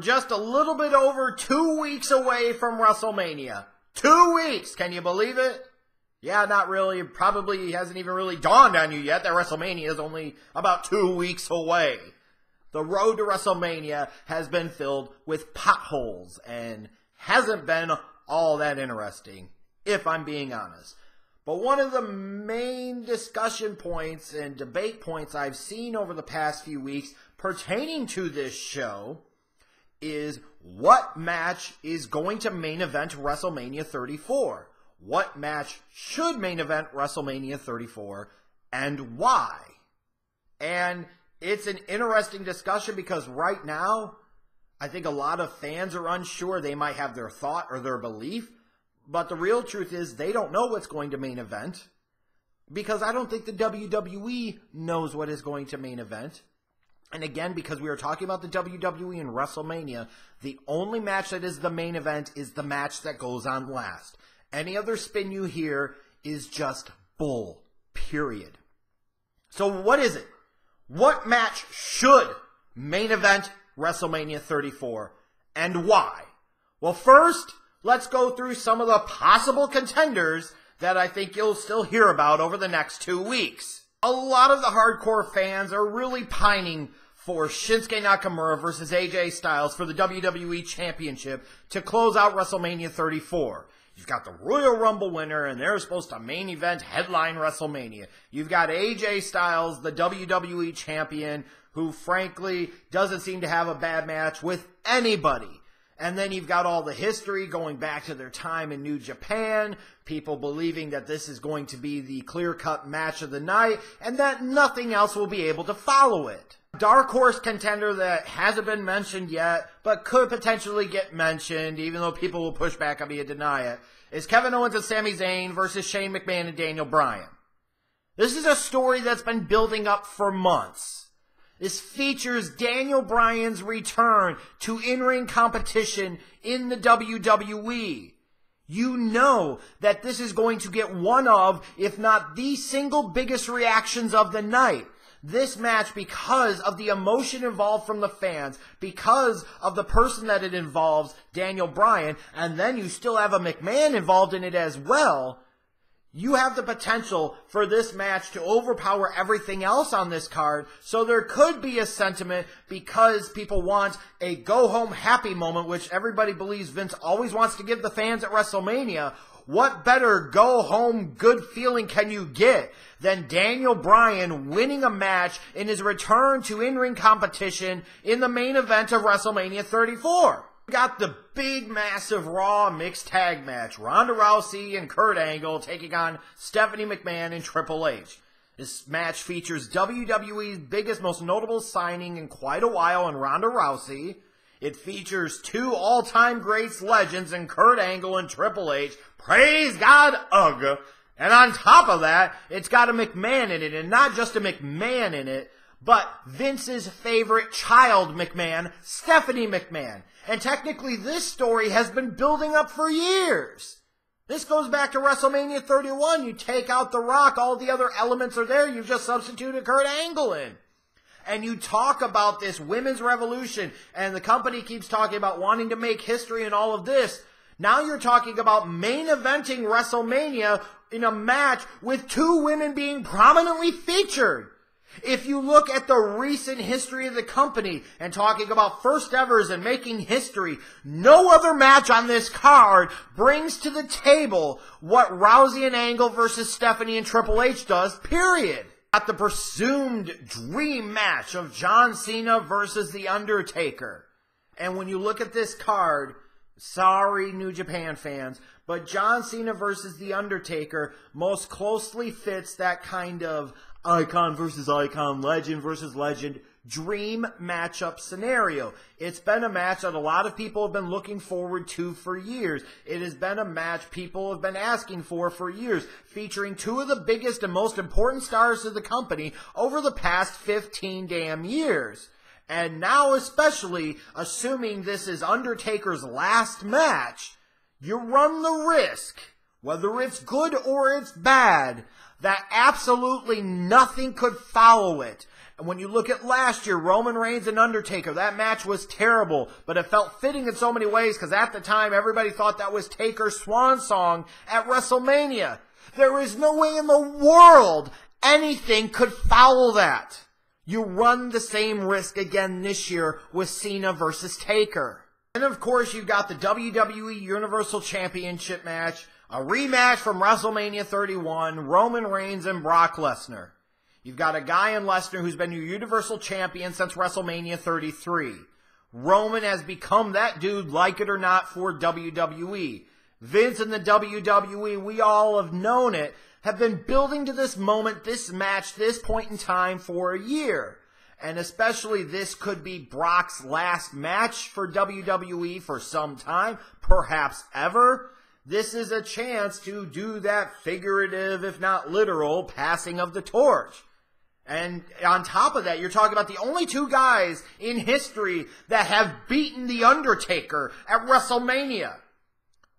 Just a little bit over two weeks away from WrestleMania. Two weeks! Can you believe it? Yeah, not really. Probably hasn't even really dawned on you yet that WrestleMania is only about two weeks away. The road to WrestleMania has been filled with potholes and hasn't been all that interesting, if I'm being honest. But one of the main discussion points and debate points I've seen over the past few weeks pertaining to this show is what match is going to main event WrestleMania 34? What match should main event WrestleMania 34 and why? And it's an interesting discussion because right now, I think a lot of fans are unsure. They might have their thought or their belief, but the real truth is they don't know what's going to main event because I don't think the WWE knows what is going to main event. And again, because we are talking about the WWE and WrestleMania, the only match that is the main event is the match that goes on last. Any other spin you hear is just bull, period. So what is it? What match should main event WrestleMania 34 and why? Well, first, let's go through some of the possible contenders that I think you'll still hear about over the next two weeks. A lot of the hardcore fans are really pining for Shinsuke Nakamura versus AJ Styles for the WWE Championship to close out WrestleMania 34. You've got the Royal Rumble winner, and they're supposed to main event headline WrestleMania. You've got AJ Styles, the WWE champion, who frankly doesn't seem to have a bad match with anybody. And then you've got all the history going back to their time in New Japan, people believing that this is going to be the clear cut match of the night, and that nothing else will be able to follow it. Dark horse contender that hasn't been mentioned yet, but could potentially get mentioned, even though people will push back on me and deny it, is Kevin Owens and Sami Zayn versus Shane McMahon and Daniel Bryan. This is a story that's been building up for months. This features Daniel Bryan's return to in-ring competition in the WWE. You know that this is going to get one of, if not the single biggest reactions of the night. This match, because of the emotion involved from the fans, because of the person that it involves, Daniel Bryan, and then you still have a McMahon involved in it as well you have the potential for this match to overpower everything else on this card. So there could be a sentiment because people want a go home happy moment, which everybody believes Vince always wants to give the fans at WrestleMania. What better go home good feeling can you get than Daniel Bryan winning a match in his return to in ring competition in the main event of WrestleMania 34? Got the big, massive Raw mixed tag match. Ronda Rousey and Kurt Angle taking on Stephanie McMahon and Triple H. This match features WWE's biggest, most notable signing in quite a while in Ronda Rousey. It features two all-time greats legends in Kurt Angle and Triple H. Praise God, ugh. And on top of that, it's got a McMahon in it, and not just a McMahon in it, but Vince's favorite child McMahon, Stephanie McMahon. And technically, this story has been building up for years. This goes back to WrestleMania 31. You take out The Rock, all the other elements are there. You've just substituted Kurt Angle in. And you talk about this women's revolution, and the company keeps talking about wanting to make history and all of this. Now you're talking about main eventing WrestleMania in a match with two women being prominently featured. If you look at the recent history of the company and talking about first evers and making history, no other match on this card brings to the table what Rousey and Angle versus Stephanie and Triple H does, period. At the presumed dream match of John Cena versus The Undertaker. And when you look at this card, sorry New Japan fans, but John Cena versus The Undertaker most closely fits that kind of icon versus icon, legend versus legend dream matchup scenario. It's been a match that a lot of people have been looking forward to for years. It has been a match people have been asking for for years, featuring two of the biggest and most important stars of the company over the past 15 damn years. And now, especially, assuming this is Undertaker's last match, you run the risk, whether it's good or it's bad, that absolutely nothing could follow it. And when you look at last year, Roman Reigns and Undertaker, that match was terrible, but it felt fitting in so many ways because at the time everybody thought that was Taker's swan song at WrestleMania. There is no way in the world anything could foul that. You run the same risk again this year with Cena versus Taker. And of course, you've got the WWE Universal Championship match, a rematch from WrestleMania 31, Roman Reigns and Brock Lesnar. You've got a guy in Lesnar who's been your Universal Champion since WrestleMania 33. Roman has become that dude, like it or not, for WWE. Vince and the WWE, we all have known it, have been building to this moment, this match, this point in time for a year. And especially this could be Brock's last match for WWE for some time, perhaps ever. This is a chance to do that figurative, if not literal, passing of the torch. And on top of that, you're talking about the only two guys in history that have beaten The Undertaker at WrestleMania.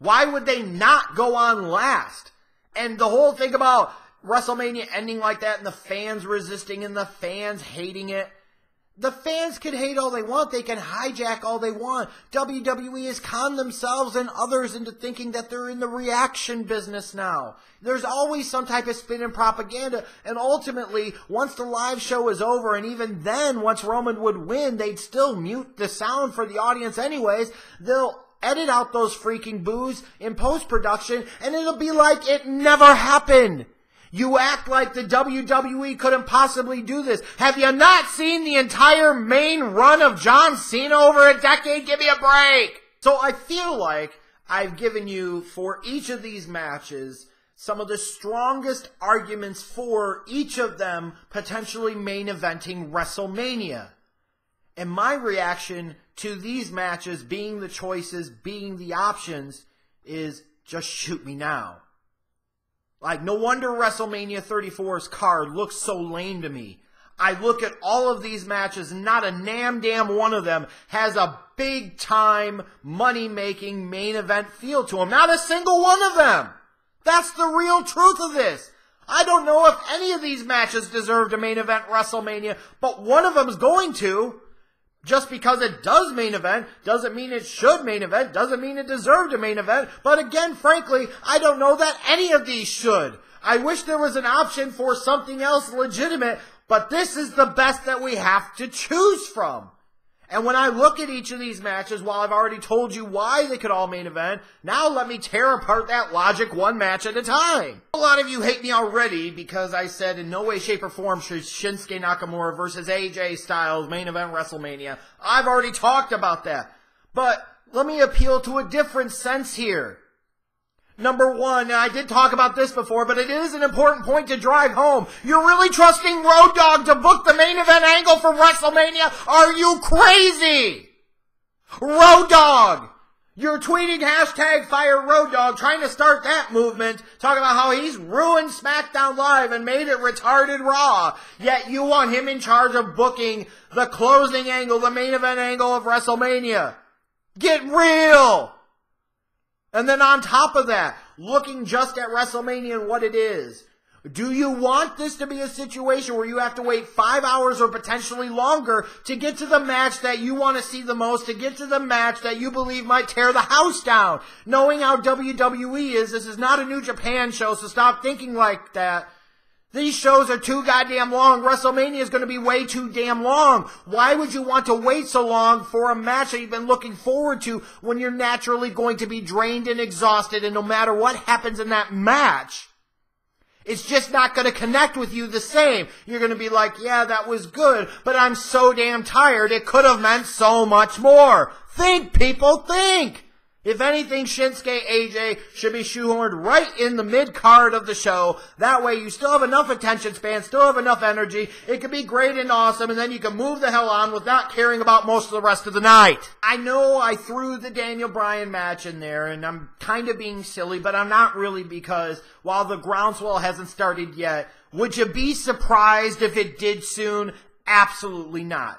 Why would they not go on last? And the whole thing about WrestleMania ending like that and the fans resisting and the fans hating it. The fans can hate all they want. They can hijack all they want. WWE has conned themselves and others into thinking that they're in the reaction business now. There's always some type of spin and propaganda. And ultimately, once the live show is over, and even then, once Roman would win, they'd still mute the sound for the audience anyways. They'll edit out those freaking boos in post production, and it'll be like it never happened. You act like the WWE couldn't possibly do this. Have you not seen the entire main run of John Cena over a decade? Give me a break! So I feel like I've given you, for each of these matches, some of the strongest arguments for each of them potentially main eventing WrestleMania. And my reaction to these matches being the choices, being the options, is just shoot me now. Like, no wonder WrestleMania 34's card looks so lame to me. I look at all of these matches, and not a nam damn one of them has a big time, money making main event feel to them. Not a single one of them! That's the real truth of this. I don't know if any of these matches deserve a main event WrestleMania, but one of them's going to. Just because it does main event doesn't mean it should main event, doesn't mean it deserved a main event. But again, frankly, I don't know that any of these should. I wish there was an option for something else legitimate, but this is the best that we have to choose from. And when I look at each of these matches, while I've already told you why they could all main event, now let me tear apart that logic one match at a time. A lot of you hate me already because I said in no way, shape, or form should Shinsuke Nakamura versus AJ Styles main event WrestleMania. I've already talked about that. But let me appeal to a different sense here. Number one, I did talk about this before, but it is an important point to drive home. You're really trusting Road Dogg to book the main event angle for WrestleMania? Are you crazy? Road Dogg! You're tweeting hashtag fire Road Dogg, trying to start that movement, talking about how he's ruined SmackDown Live and made it retarded Raw. Yet you want him in charge of booking the closing angle, the main event angle of WrestleMania. Get real! And then on top of that, looking just at WrestleMania and what it is, do you want this to be a situation where you have to wait five hours or potentially longer to get to the match that you want to see the most, to get to the match that you believe might tear the house down? Knowing how WWE is, this is not a New Japan show, so stop thinking like that. These shows are too goddamn long. WrestleMania is going to be way too damn long. Why would you want to wait so long for a match that you've been looking forward to when you're naturally going to be drained and exhausted and no matter what happens in that match, it's just not going to connect with you the same. You're going to be like, yeah, that was good, but I'm so damn tired. It could have meant so much more. Think, people, think! If anything, Shinsuke AJ should be shoehorned right in the mid card of the show. That way you still have enough attention span, still have enough energy. It can be great and awesome, and then you can move the hell on with not caring about most of the rest of the night. I know I threw the Daniel Bryan match in there, and I'm kind of being silly, but I'm not really because while the groundswell hasn't started yet, would you be surprised if it did soon? Absolutely not.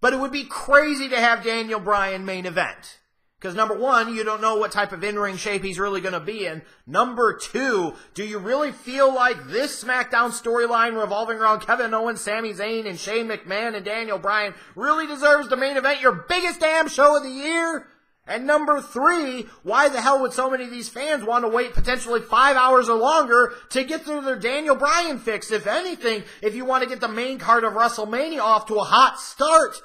But it would be crazy to have Daniel Bryan main event. Because number one, you don't know what type of in-ring shape he's really going to be in. Number two, do you really feel like this SmackDown storyline revolving around Kevin Owens, Sami Zayn, and Shane McMahon and Daniel Bryan really deserves the main event, your biggest damn show of the year? And number three, why the hell would so many of these fans want to wait potentially five hours or longer to get through their Daniel Bryan fix? If anything, if you want to get the main card of WrestleMania off to a hot start,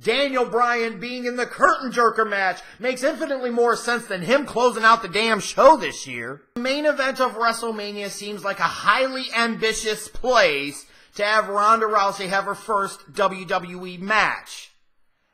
Daniel Bryan being in the curtain jerker match makes infinitely more sense than him closing out the damn show this year. The main event of WrestleMania seems like a highly ambitious place to have Ronda Rousey have her first WWE match.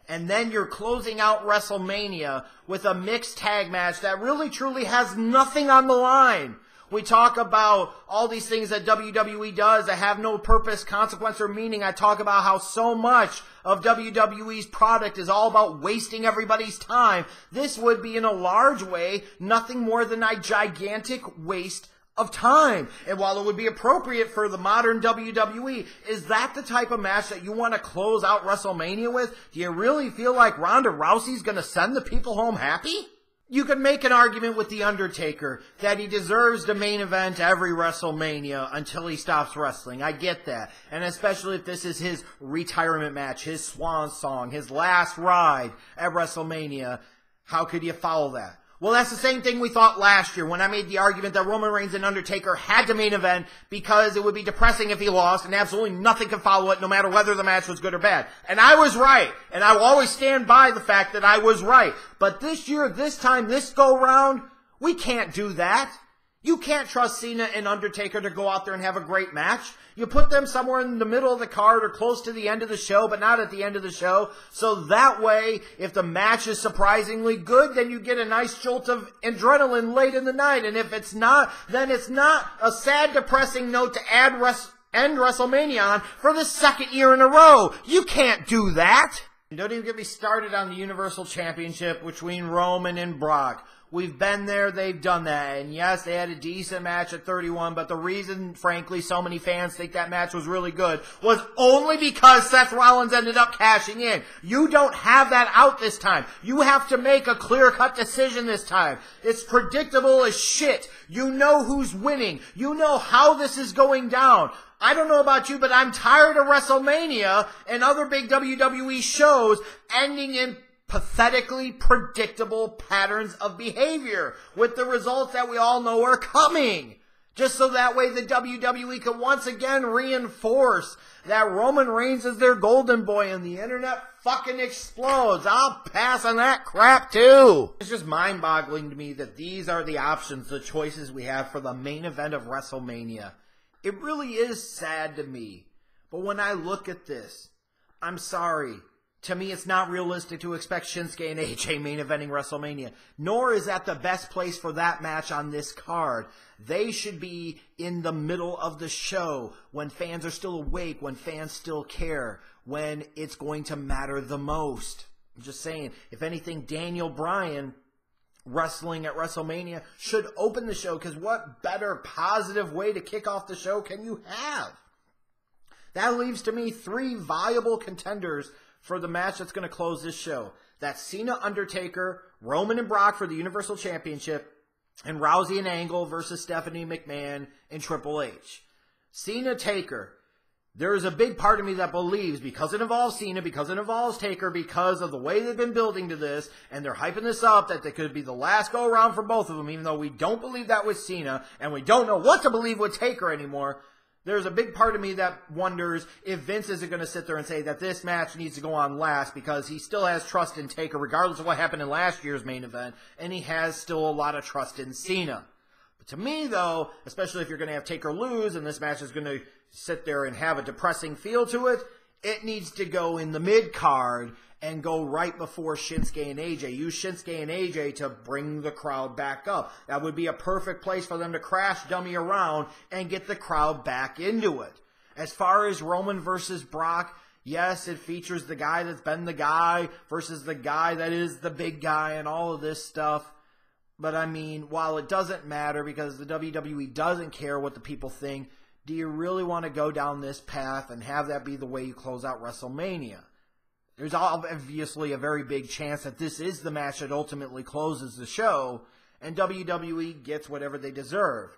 And then you're closing out WrestleMania with a mixed tag match that really truly has nothing on the line. We talk about all these things that WWE does that have no purpose, consequence, or meaning. I talk about how so much of WWE's product is all about wasting everybody's time. This would be in a large way nothing more than a gigantic waste of time. And while it would be appropriate for the modern WWE, is that the type of match that you want to close out WrestleMania with? Do you really feel like Ronda Rousey's going to send the people home happy? You could make an argument with The Undertaker that he deserves the main event every WrestleMania until he stops wrestling. I get that. And especially if this is his retirement match, his swan song, his last ride at WrestleMania. How could you follow that? Well, that's the same thing we thought last year when I made the argument that Roman Reigns and Undertaker had to main event because it would be depressing if he lost and absolutely nothing could follow it no matter whether the match was good or bad. And I was right. And I will always stand by the fact that I was right. But this year, this time, this go round, we can't do that. You can't trust Cena and Undertaker to go out there and have a great match. You put them somewhere in the middle of the card or close to the end of the show, but not at the end of the show. So that way, if the match is surprisingly good, then you get a nice jolt of adrenaline late in the night. And if it's not, then it's not a sad, depressing note to add end WrestleMania on for the second year in a row. You can't do that. Don't even get me started on the Universal Championship between Roman and Brock. We've been there, they've done that. And yes, they had a decent match at 31, but the reason, frankly, so many fans think that match was really good was only because Seth Rollins ended up cashing in. You don't have that out this time. You have to make a clear cut decision this time. It's predictable as shit. You know who's winning. You know how this is going down. I don't know about you, but I'm tired of WrestleMania and other big WWE shows ending in pathetically predictable patterns of behavior with the results that we all know are coming. Just so that way the WWE can once again reinforce that Roman Reigns is their golden boy and the internet fucking explodes. I'll pass on that crap too. It's just mind boggling to me that these are the options, the choices we have for the main event of WrestleMania. It really is sad to me. But when I look at this, I'm sorry to me, it's not realistic to expect Shinsuke and AJ main eventing WrestleMania. Nor is that the best place for that match on this card. They should be in the middle of the show when fans are still awake, when fans still care, when it's going to matter the most. I'm just saying, if anything, Daniel Bryan wrestling at WrestleMania should open the show because what better positive way to kick off the show can you have? That leaves to me three viable contenders for the match that's going to close this show. That's Cena, Undertaker, Roman and Brock for the Universal Championship, and Rousey and Angle versus Stephanie McMahon and Triple H. Cena Taker. There's a big part of me that believes because it involves Cena, because it involves Taker, because of the way they've been building to this, and they're hyping this up that they could be the last go around for both of them, even though we don't believe that with Cena, and we don't know what to believe with Taker anymore. There's a big part of me that wonders if Vince isn't going to sit there and say that this match needs to go on last because he still has trust in Taker, regardless of what happened in last year's main event, and he has still a lot of trust in Cena. But to me, though, especially if you're going to have Taker lose and this match is going to sit there and have a depressing feel to it, it needs to go in the mid card and go right before Shinsuke and AJ. Use Shinsuke and AJ to bring the crowd back up. That would be a perfect place for them to crash dummy around and get the crowd back into it. As far as Roman versus Brock, yes, it features the guy that's been the guy versus the guy that is the big guy and all of this stuff. But I mean, while it doesn't matter because the WWE doesn't care what the people think, do you really want to go down this path and have that be the way you close out WrestleMania? There's obviously a very big chance that this is the match that ultimately closes the show, and WWE gets whatever they deserve.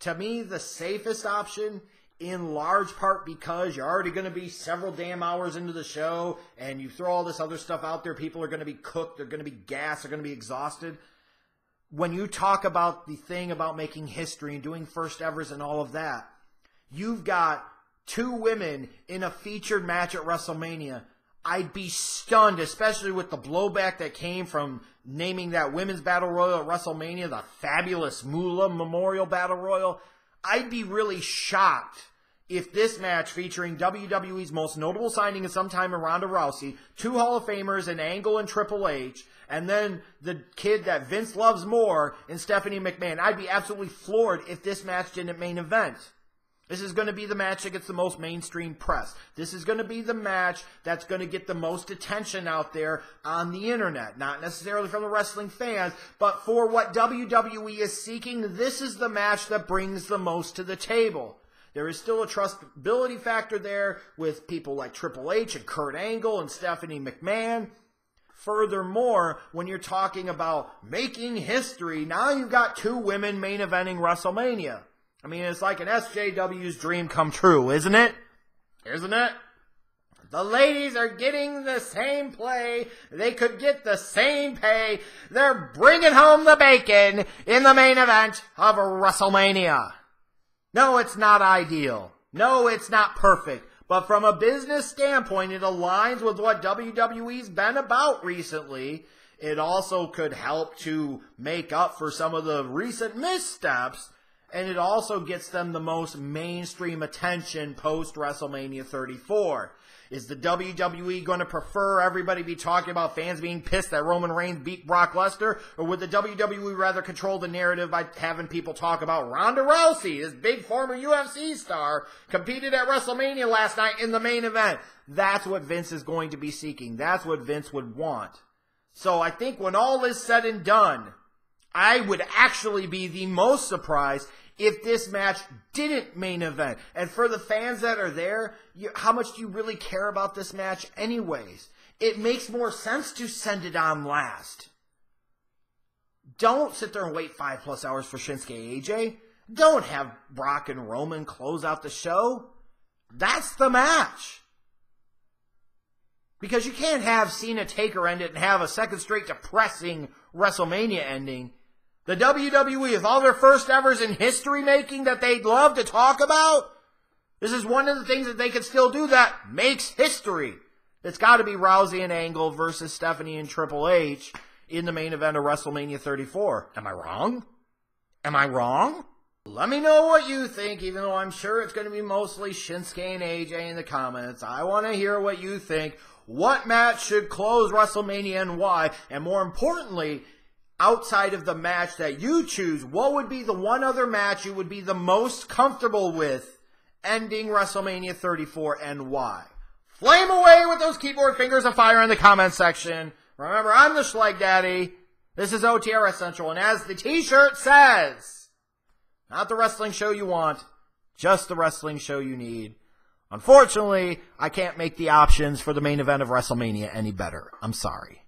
To me, the safest option, in large part because you're already going to be several damn hours into the show, and you throw all this other stuff out there, people are going to be cooked, they're going to be gassed, they're going to be exhausted. When you talk about the thing about making history and doing first evers and all of that, you've got two women in a featured match at WrestleMania I'd be stunned, especially with the blowback that came from naming that women's battle royal at WrestleMania the fabulous Moolah Memorial Battle Royal. I'd be really shocked if this match featuring WWE's most notable signing of some time in Ronda Rousey, two Hall of Famers in Angle and Triple H, and then the kid that Vince loves more in Stephanie McMahon. I'd be absolutely floored if this match didn't main event. This is going to be the match that gets the most mainstream press. This is going to be the match that's going to get the most attention out there on the internet. Not necessarily from the wrestling fans, but for what WWE is seeking, this is the match that brings the most to the table. There is still a trustability factor there with people like Triple H and Kurt Angle and Stephanie McMahon. Furthermore, when you're talking about making history, now you've got two women main eventing WrestleMania. I mean, it's like an SJW's dream come true, isn't it? Isn't it? The ladies are getting the same play. They could get the same pay. They're bringing home the bacon in the main event of WrestleMania. No, it's not ideal. No, it's not perfect. But from a business standpoint, it aligns with what WWE's been about recently. It also could help to make up for some of the recent missteps and it also gets them the most mainstream attention post WrestleMania 34. Is the WWE going to prefer everybody be talking about fans being pissed that Roman Reigns beat Brock Lesnar? Or would the WWE rather control the narrative by having people talk about Ronda Rousey, this big former UFC star, competed at WrestleMania last night in the main event? That's what Vince is going to be seeking. That's what Vince would want. So I think when all is said and done, I would actually be the most surprised if this match didn't main event. And for the fans that are there, you, how much do you really care about this match anyways? It makes more sense to send it on last. Don't sit there and wait five plus hours for Shinsuke AJ. Don't have Brock and Roman close out the show. That's the match. Because you can't have Cena Taker end it and have a second straight depressing WrestleMania ending the WWE, with all their first evers in history making that they'd love to talk about, this is one of the things that they could still do that makes history. It's got to be Rousey and Angle versus Stephanie and Triple H in the main event of WrestleMania 34. Am I wrong? Am I wrong? Let me know what you think, even though I'm sure it's going to be mostly Shinsuke and AJ in the comments. I want to hear what you think. What match should close WrestleMania and why? And more importantly, outside of the match that you choose, what would be the one other match you would be the most comfortable with ending WrestleMania 34 and why? Flame away with those keyboard fingers of fire in the comment section. Remember, I'm the Schleg Daddy. This is OTRSCentral, and as the t-shirt says, not the wrestling show you want, just the wrestling show you need. Unfortunately, I can't make the options for the main event of WrestleMania any better. I'm sorry.